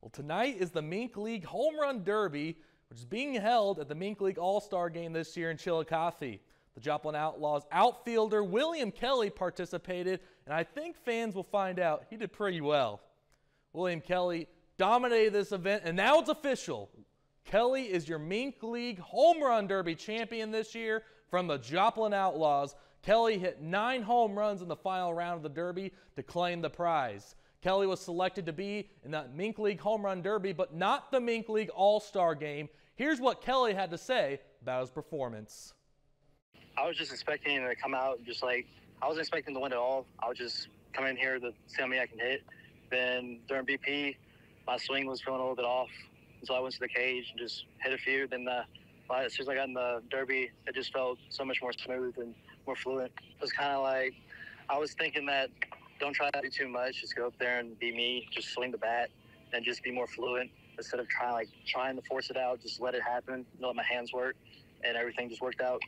Well, tonight is the Mink League Home Run Derby, which is being held at the Mink League All Star Game this year in Chillicothe. The Joplin Outlaws outfielder William Kelley participated, and I think fans will find out he did pretty well. William Kelley dominated this event, and now it's official. Kelley is your Mink League Home Run Derby champion this year from the Joplin Outlaws. Kelley hit nine home runs in the final round of the Derby to claim the prize. Kelley was selected to be in that Mink League Home Run Derby, but not the Mink League All Star game. Here's what Kelley had to say about his performance. I was just expecting to come out just like I wasn't expecting to win at all. I was just come in here to see how many I can hit. Then during BP, my swing was feeling a little bit off, so I went to the cage and just hit a few. Then the, as soon as I got in the derby, it just felt so much more smooth and more fluent. It was kind of like I was thinking that don't try to do too much. Just go up there and be me. Just swing the bat and just be more fluent instead of trying like trying to force it out. Just let it happen. Let my hands work, and everything just worked out.